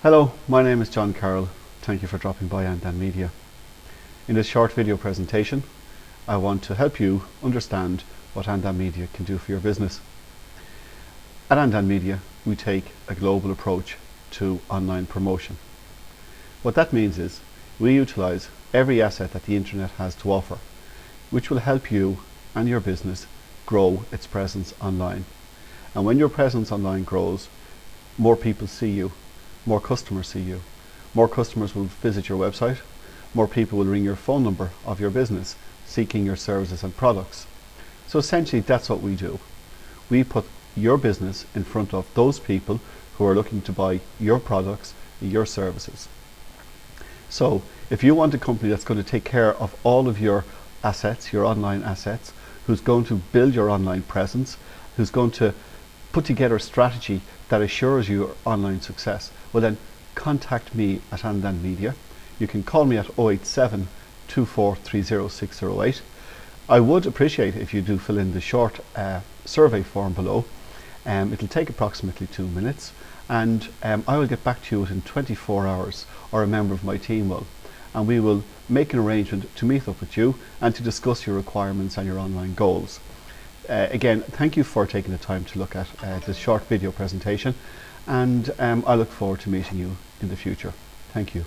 Hello, my name is John Carroll. Thank you for dropping by Anndan Media. In this short video presentation, I want to help you understand what Anndan Media can do for your business. At Anndan Media, we take a global approach to online promotion. What that means is we utilize every asset that the internet has to offer, which will help you and your business grow its presence online. And when your presence online grows, more people see you, more customers see you. More customers will visit your website, more people will ring your phone number of your business seeking your services and products. So essentially that's what we do. We put your business in front of those people who are looking to buy your products, your services. So if you want a company that's going to take care of all of your assets, your online assets, who's going to build your online presence, who's going to put together a strategy that assures you online success, well then contact me at Anndan Media. You can call me at 087 2430608. I would appreciate if you do fill in the short uh, survey form below. Um, it'll take approximately two minutes and um, I will get back to you within 24 hours or a member of my team will and we will make an arrangement to meet up with you and to discuss your requirements and your online goals. Uh, again, thank you for taking the time to look at uh, this short video presentation and um, I look forward to meeting you in the future. Thank you.